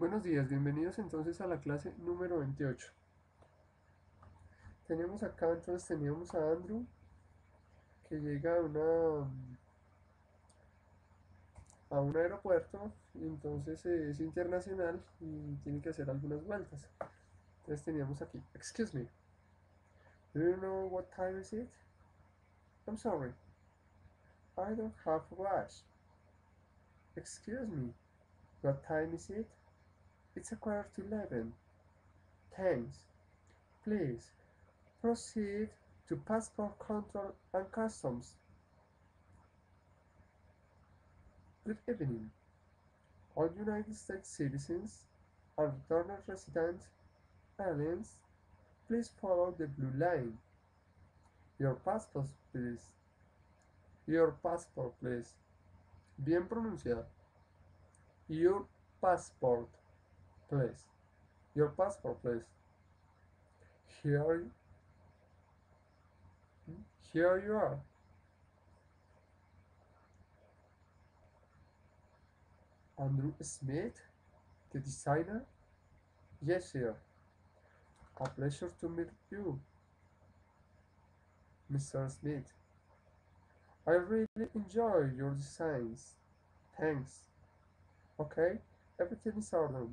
Buenos días, bienvenidos entonces a la clase número 28. Tenemos acá, entonces teníamos a Andrew que llega a una a un aeropuerto y entonces es internacional y tiene que hacer algunas vueltas. Entonces teníamos aquí, excuse me, do you know what time is it? I'm sorry, I don't have a watch. Excuse me, what time is it? It's a quarter to eleven. Thanks. Please proceed to passport control and customs. Good evening. All United States citizens and returned resident aliens, please follow the blue line. Your passport, please. Your passport, please. Bien pronunciado. Your passport, please. Your passport, please. Here, here you are. Andrew Smith, the designer? Yes, sir. A pleasure to meet you, Mr. Smith. I really enjoy your designs. Thanks. Okay, everything is ordered.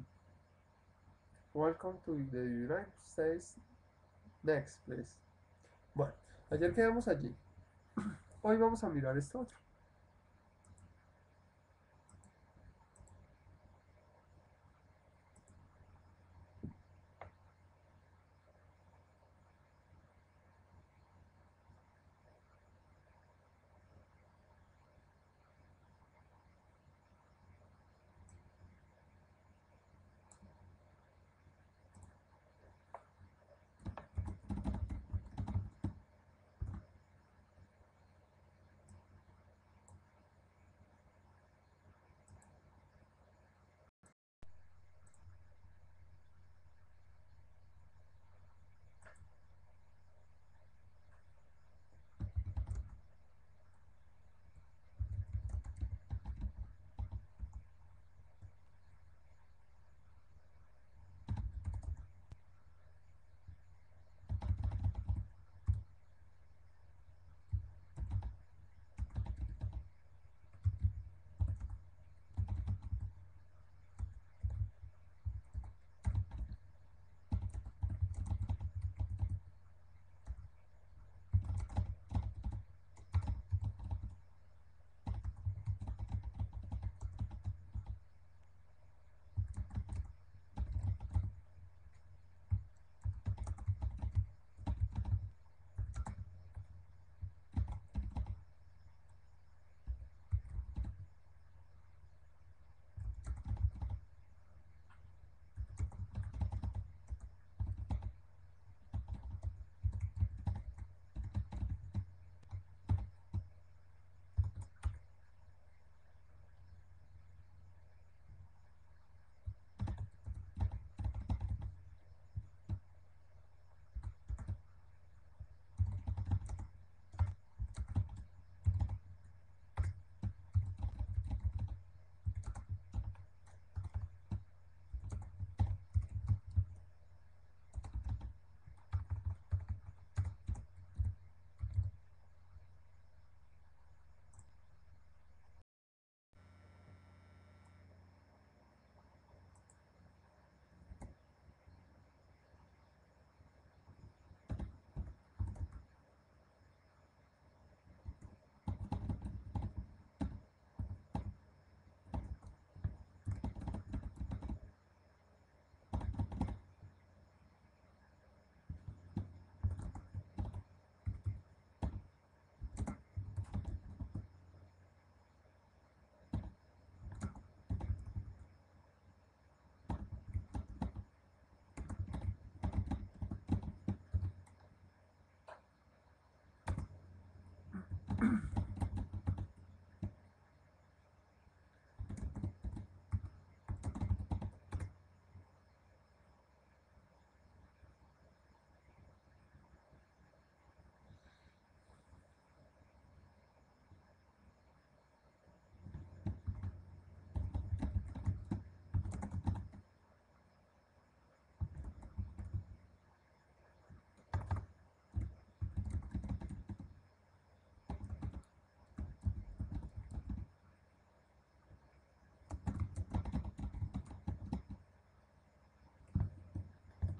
Welcome to the United States. Next, please. Bueno, ayer quedamos allí. Hoy vamos a mirar esto otro.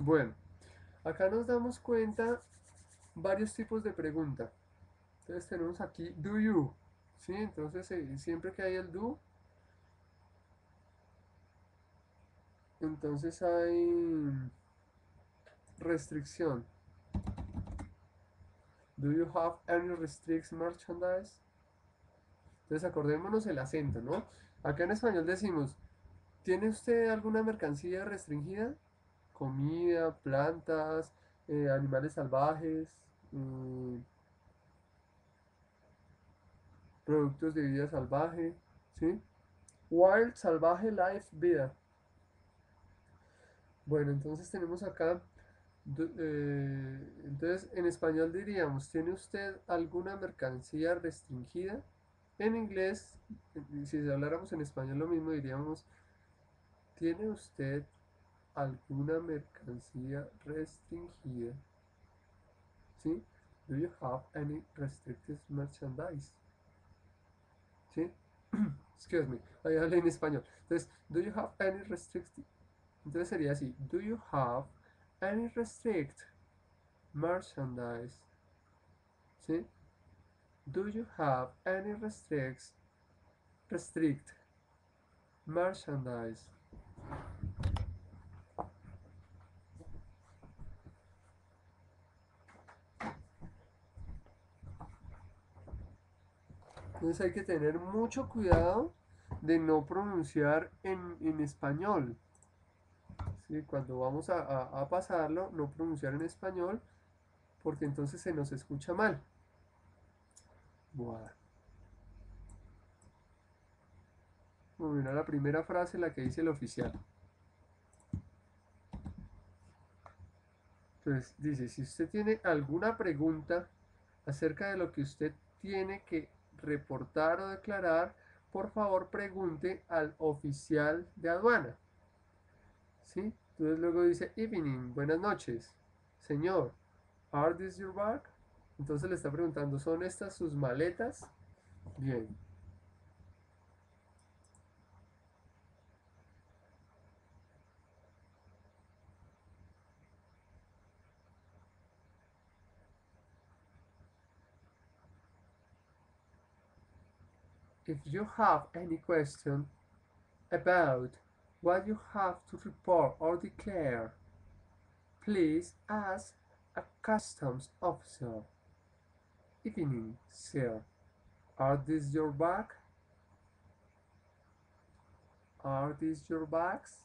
Bueno, acá nos damos cuenta varios tipos de pregunta. Entonces tenemos aquí do you, ¿sí? Entonces eh, siempre que hay el do, entonces hay restricción. Do you have any restricted merchandise? Entonces acordémonos el acento, ¿no? Acá en español decimos, ¿tiene usted alguna mercancía restringida? Comida, plantas, eh, animales salvajes, mm, productos de vida salvaje, ¿sí? Wild, salvaje, life, vida. Bueno, entonces tenemos acá, eh, entonces en español diríamos, ¿tiene usted alguna mercancía restringida? En inglés, si habláramos en español lo mismo, diríamos, ¿tiene usted alguna mercancía restringida? ¿Sí? Do you have any restricted merchandise? ¿Sí? Excuse me, ahí hablé en español. Entonces, do you have any restricted? Entonces sería así, do you have any restricted merchandise? ¿Sí? Do you have any restricts, restrict merchandise? Entonces hay que tener mucho cuidado de no pronunciar en, en español. ¿Sí? Cuando vamos a, a, a pasarlo, no pronunciar en español, porque entonces se nos escucha mal. Bueno. Mira la primera frase, la que dice el oficial. Entonces, dice, si usted tiene alguna pregunta acerca de lo que usted tiene que reportar o declarar, por favor pregunte al oficial de aduana. ¿Sí? Entonces luego dice, evening, buenas noches. Señor, ¿are these your bag? Entonces le está preguntando, ¿son estas sus maletas? Bien. If you have any question about what you have to report or declare, please ask a customs officer. Evening, sir. Are these your bag? Are these your bags?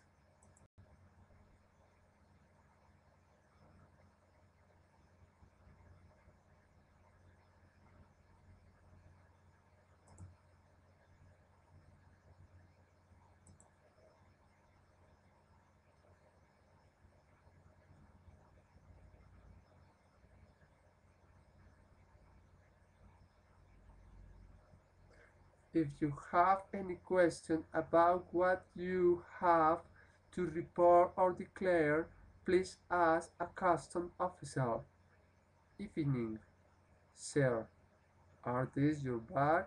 If you have any question about what you have to report or declare, please ask a custom officer. Evening, sir. Are these your bag?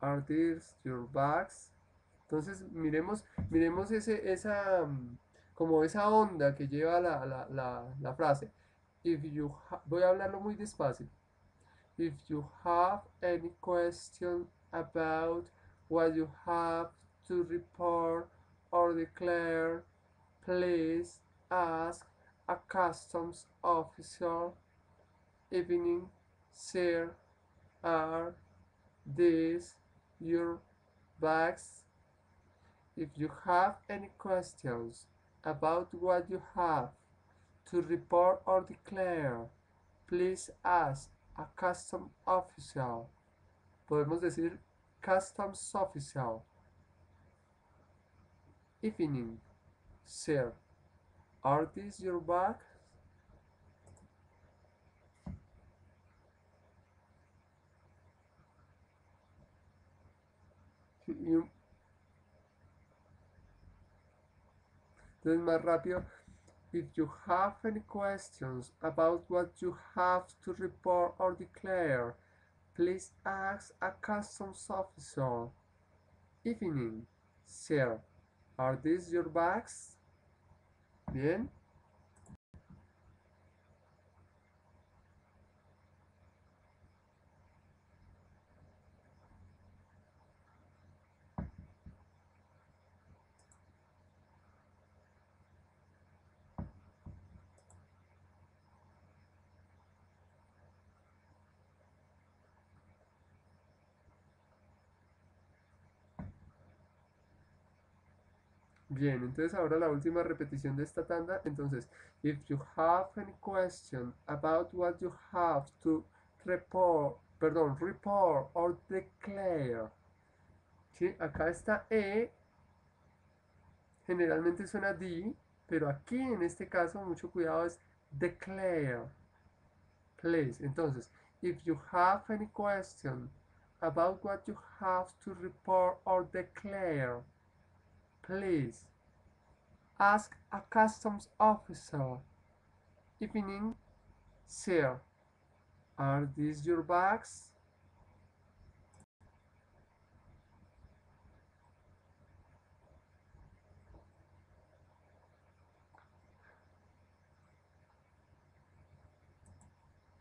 Are these your bags? Entonces, miremos, miremos ese, esa, como esa onda que lleva la, la, la, la frase. If you voy a hablarlo muy despacio. If you have any question about what you have to report or declare, please ask a customs officer. Evening, sir, are these your bags? If you have any questions about what you have to report or declare, please ask a custom officer. Podemos decir customs officer. Evening, sir. Are these your bags? You... Entonces más rápido. If you have any questions about what you have to report or declare, please ask a customs officer. Evening, sir. Are these your bags? Bien. Bien, entonces ahora la última repetición de esta tanda. Entonces, if you have any question about what you have to report, perdón, report or declare. ¿Sí? Acá está E, generalmente suena D, pero aquí en este caso, mucho cuidado, es declare. Please. Entonces, if you have any question about what you have to report or declare, please ask a customs officer. Evening, sir. Are these your bags?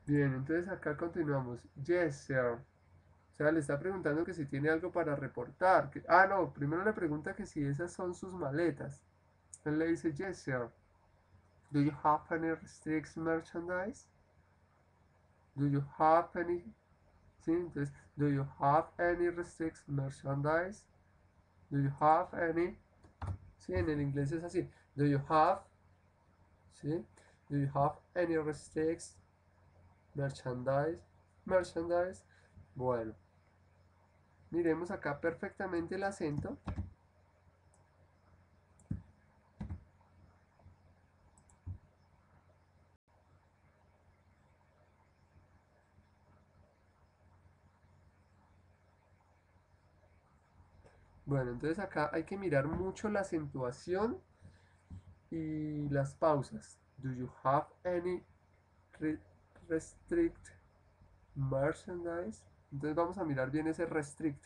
Bien, entonces acá continuamos. Yes, sir. Sea, le está preguntando que si tiene algo para reportar. Que, ah, no, primero le pregunta que si esas son sus maletas. Él le dice, yes, sir. Do you have any restricted merchandise? Do you have any? Sí, entonces, do you have any restricted merchandise? Do you have any? Sí, en el inglés es así. Do you have? Sí. Do you have any restricted merchandise? Merchandise. Bueno. Miremos acá perfectamente el acento. Bueno, entonces acá hay que mirar mucho la acentuación y las pausas. Do you have any restrict merchandise? Entonces vamos a mirar bien ese restrict.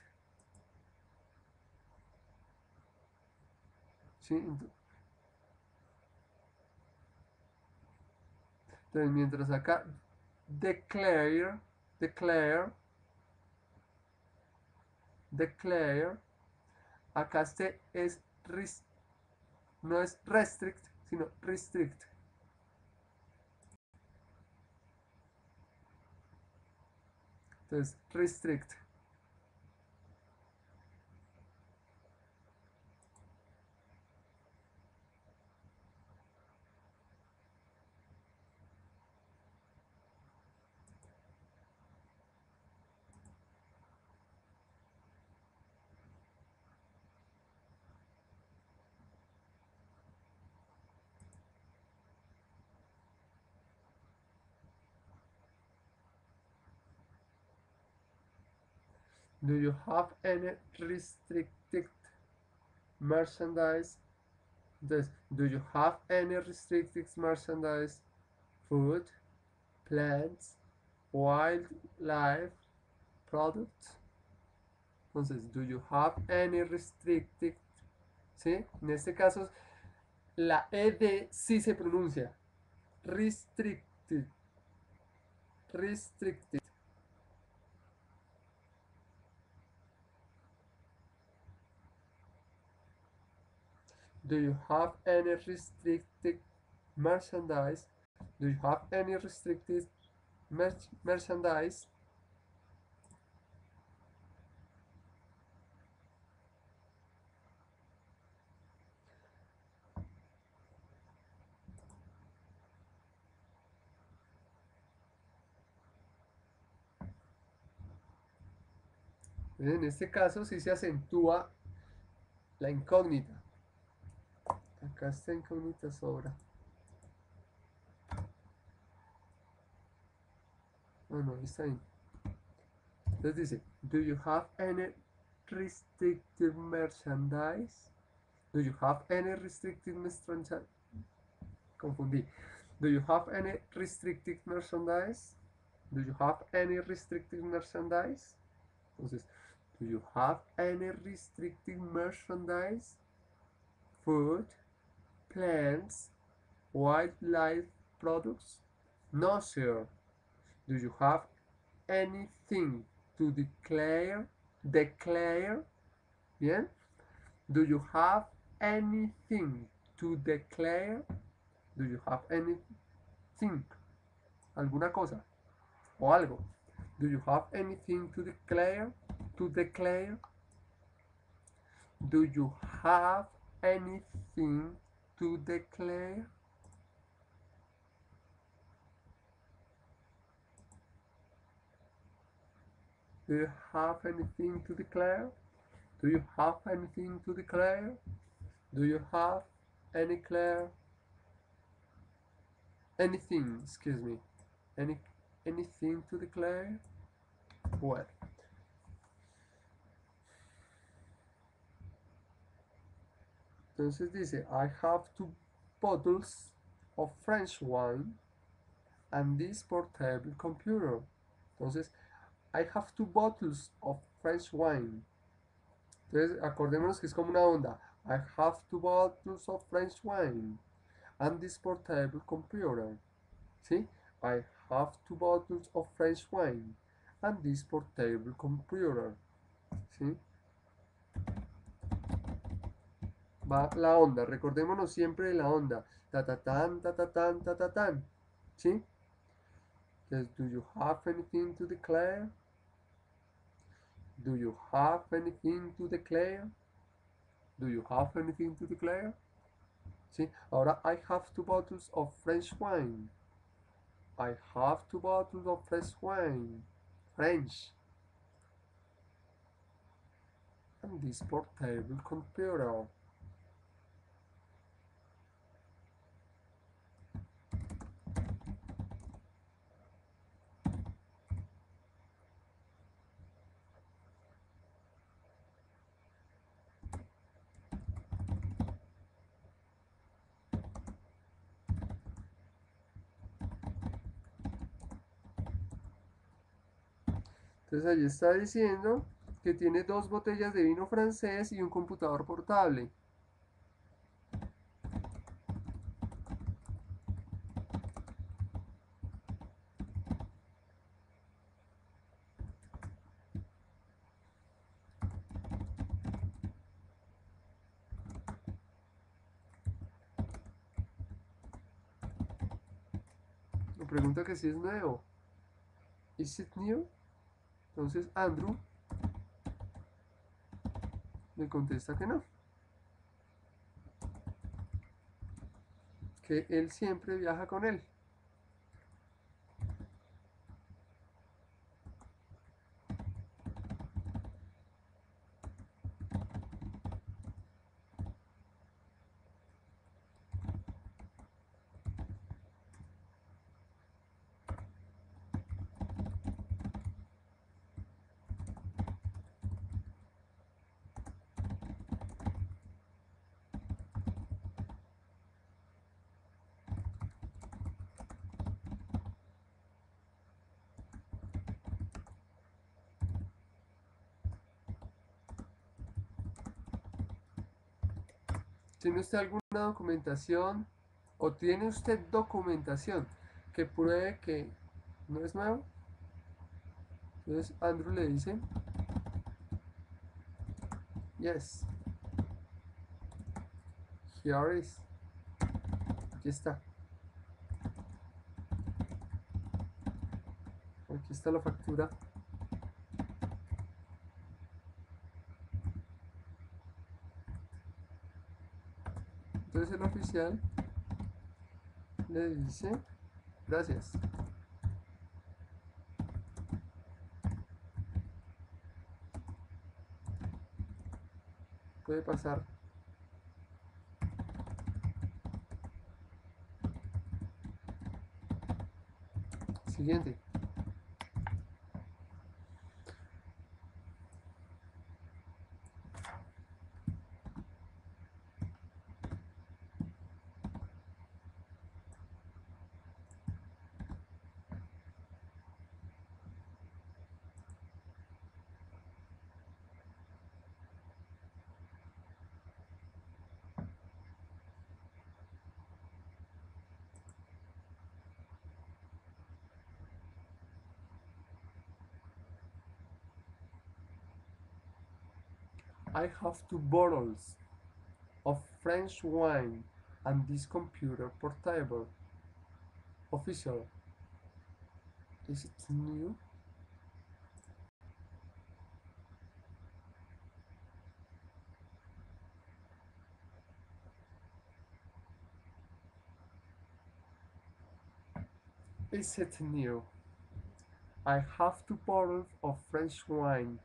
¿Sí? Entonces mientras acá declare, declare, declare, acá este es no es restrict, sino restrict. Entonces, restrict. Do you have any restricted merchandise? This, do you have any restricted merchandise? Food, plants, wildlife products. Entonces, do you have any restricted? ¿Sí? En este caso, la ED sí se pronuncia. Restricted. Restricted. Do you have any restricted merchandise? Do you have any restricted mer merchandise? En este caso sí se acentúa la incógnita. Acá está incógnita sobra. Ah, bueno, ahí está ahí. Entonces dice, do you have any restricted merchandise? Do you have any restricted merchandise? Confundí. Do you have any restricted merchandise? Do you have any restricted merchandise? Entonces, do you have any restricted merchandise? Food, plants, wildlife products? No, sir. Do you have anything to declare? Declare? Bien. Do you have anything to declare? Do you have anything? ¿Alguna cosa? ¿O algo? Do you have anything to declare? To declare? Do you have anything to declare? Do you have anything to declare? Do you have anything to declare? Do you have any clear anything, excuse me, any anything to declare? Bueno. Entonces dice, I have two bottles of French wine and this portable computer. Entonces, I have two bottles of French wine. Entonces, acordémonos que es como una onda. I have two bottles of French wine and this portable computer. ¿Sí? I have two bottles of French wine and this portable computer. ¿Sí? La onda, recordémonos siempre de la onda. Ta ta tan, ta ta tan, ta ta tan. ¿Sí? Do you have anything to declare? Do you have anything to declare? Do you have anything to declare? ¿Sí? Ahora, I have two bottles of French wine. I have two bottles of French wine. French. And this portable computer. Entonces allí está diciendo que tiene dos botellas de vino francés y un computador portable. Me pregunta que si es nuevo. ¿Is it new? Entonces Andrew me contesta que no. Que él siempre viaja con él. ¿Tiene usted alguna documentación o tiene usted documentación que pruebe que no es nuevo? Entonces Andrew le dice, yes, here is, aquí está. Aquí está la factura. Entonces el oficial le dice, gracias. Puede pasar. Siguiente. I have two bottles of French wine and this computer portable. Official. Is it new? Is it new? I have two bottles of French wine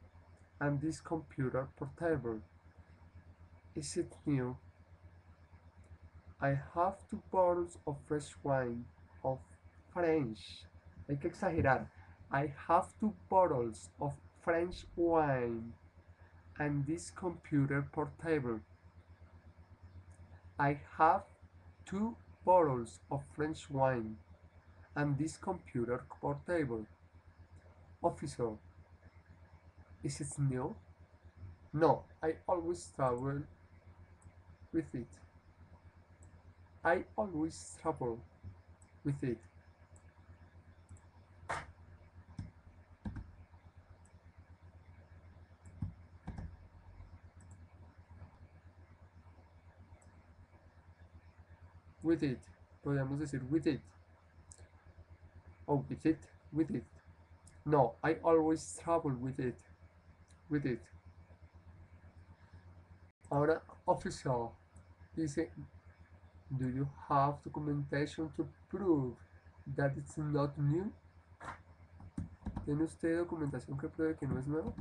and this computer portable. Is it new? I have two bottles of fresh wine of French. Hay que exagerar. I have two bottles of French wine and this computer portable. I have two bottles of French wine and this computer portable. Officer, is it new? No, I always travel with it. I always travel with it. With it. Podríamos decir with it. Oh, with it. With it. No, I always travel with it. With it. Ahora, officer dice, do you have documentation to prove that it's not new? ¿Tiene usted documentación que pruebe que no es nuevo?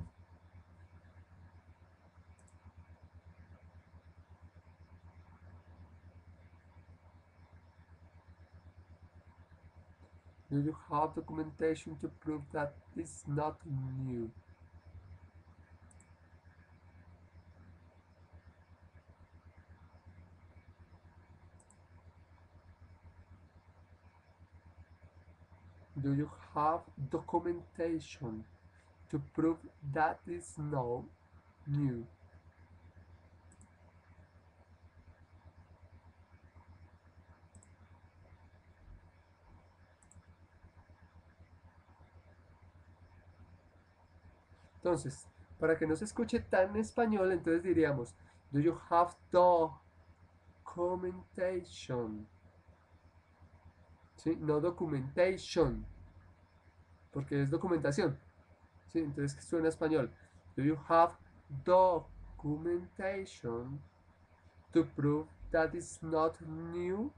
Do you have documentation to prove that it's not new? Do you have documentation to prove that it's not new? Entonces, para que no se escuche tan español, entonces diríamos, do you have documentation? ¿Sí? No documentation, porque es documentación. ¿Sí? Entonces suena español. Do you have documentation to prove that it's not new?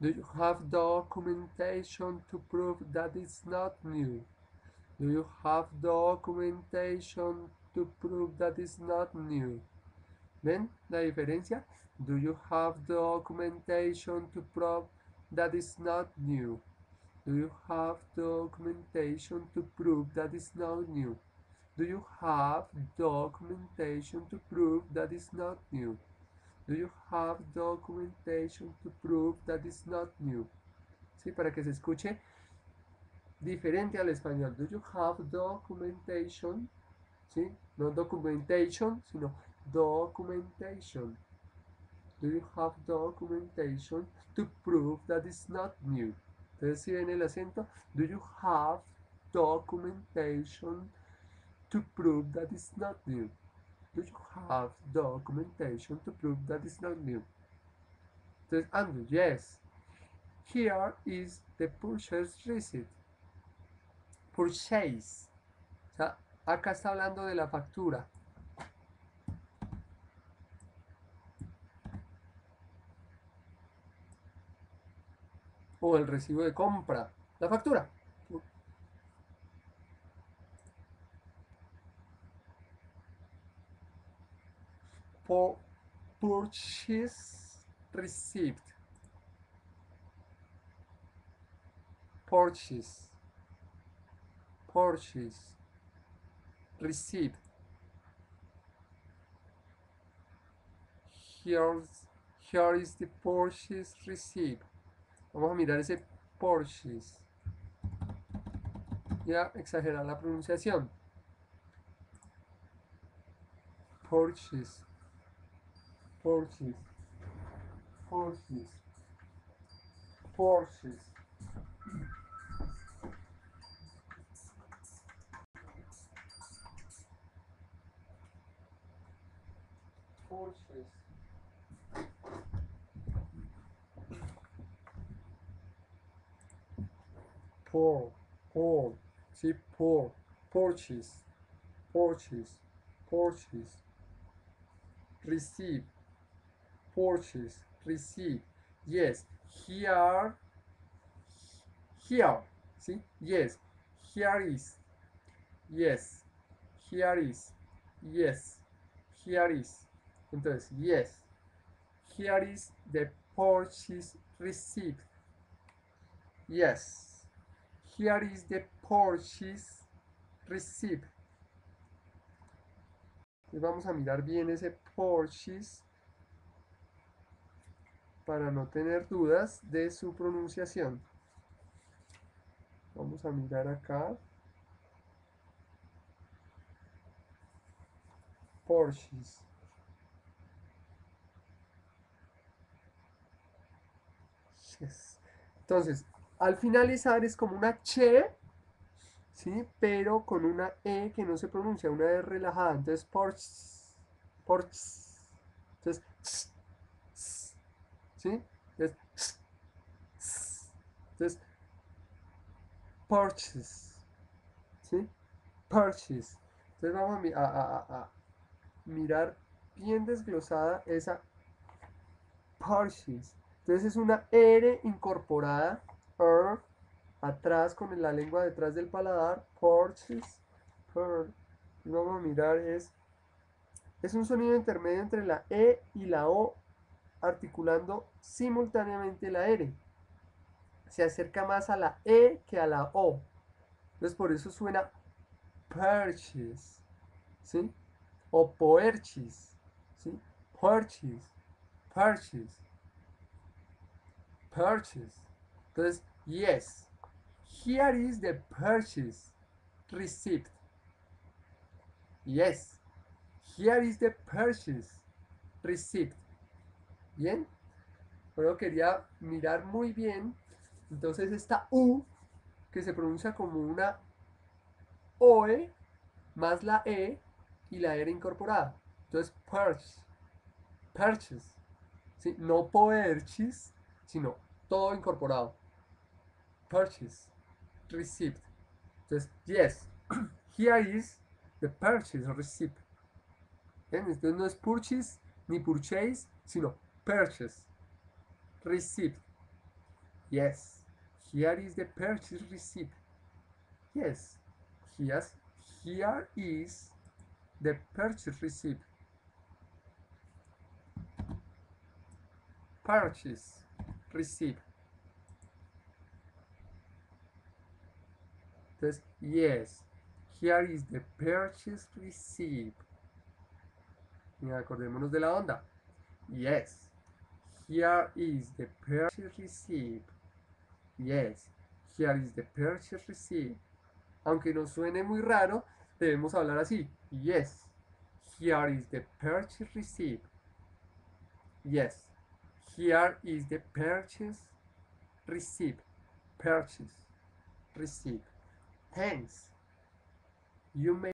Do you have documentation to prove that it's not new? Do you have documentation to prove that it's not new? ¿Ven the diferencia? Do you have documentation to prove that is not new? Do you have documentation to prove that is not new? Do you have documentation to prove that it's not new? Do you have documentation to prove that is not new? Sí, para que se escuche diferente al español. Do you have documentation? ¿Sí? No documentation, sino documentation. Do you have documentation to prove that it's not new? Entonces, si ven el acento, do you have documentation to prove that it's not new? Do you have documentation to prove that it's not new? Entonces, Andrew, yes. Here is the purchase receipt. Purchase. O sea, acá está hablando de la factura. O el recibo de compra. La factura. For purchase received. Purchase. Purchase. Received. Here's, here is the purchase receipt. Vamos a mirar ese purchase. Ya exagerar la pronunciación. Purchase. Purchase. Purchase. Purchase. Purchase. Pour, pour, sí, pour, purchase, purchase, purchase, receive, purchase, receive. Yes, here, here, see? Yes, here is, yes, here is, yes, here is. Entonces, yes, here is the purchase receipt. Yes, here is the purchase receipt. Y vamos a mirar bien ese purchase para no tener dudas de su pronunciación. Vamos a mirar acá. Porsches. Entonces, al finalizar es como una che, ¿sí? Pero con una E que no se pronuncia, una E relajada. Entonces, Porsches. Porsches. Entonces, ¿sí? Entonces, entonces purchase, ¿sí? Purchase. Entonces vamos a, mirar bien desglosada esa purchase. Entonces es una R incorporada, R, atrás con la lengua detrás del paladar, purchase, Y vamos a mirar es, es un sonido intermedio entre la E y la O articulando simultáneamente la R. Se acerca más a la E que a la O. Entonces por eso suena purchase, ¿sí? O poerchis, ¿sí? Purchase, purchase, purchase. Entonces, yes, here is the purchase receipt. Yes, here is the purchase receipt. Bien. Bueno, quería mirar muy bien. Entonces esta U, que se pronuncia como una OE, más la E y la R incorporada. Entonces, purchase. Purchase. ¿Sí? No purchase, sino todo incorporado. Purchase. Receipt. Entonces, yes. Here is the purchase receipt. Entonces no es purchase ni purchase, sino purchase receipt. Yes, here is the purchase receipt. Yes, yes, here is the purchase receipt. Purchase receipt. Entonces, yes, here is the purchase receipt. Acordémonos de la onda. Yes, Here is the purchase receipt. Yes, here is the purchase receipt. Aunque nos suene muy raro, debemos hablar así. Yes, here is the purchase receipt. Yes, here is the purchase receipt. Purchase receipt. Thanks. You may